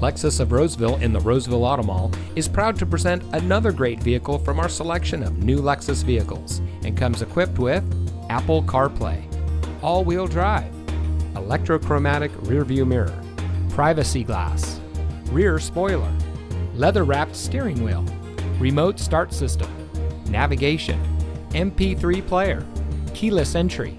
Lexus of Roseville in the Roseville Auto Mall is proud to present another great vehicle from our selection of new Lexus vehicles and comes equipped with Apple CarPlay, all wheel drive, electrochromatic rear view mirror, privacy glass, rear spoiler, leather wrapped steering wheel, remote start system, navigation, MP3 player, keyless entry.